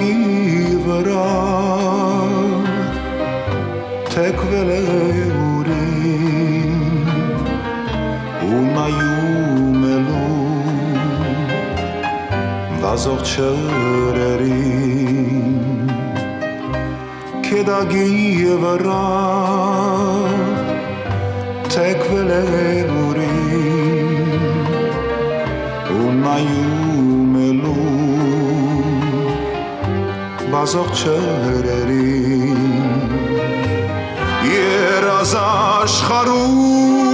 givrà tek vele veleurin uma jumelo vas och körerin keda givrà tek vele veleurin վազող չրերին երազ աշխարում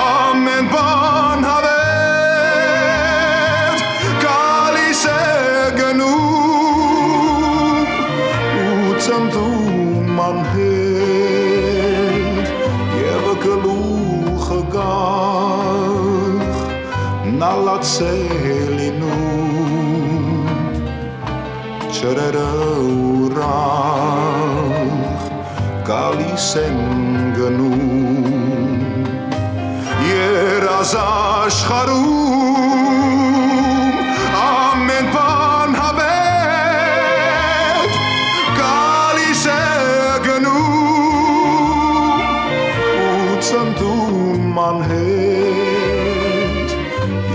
ամեն բան հավետ գալիս է գնում ու ծնդում անհետ եւ գլուխը գախ նալացել լինում շրերը ուրախ գալիս են գնում երազ աշխարում ամեն բան հավետ գալիս է գնում ու ծնդում անհետ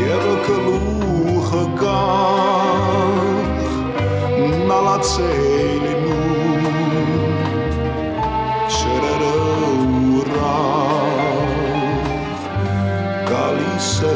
եղը կլում not sailing moon Sererăurav Cali se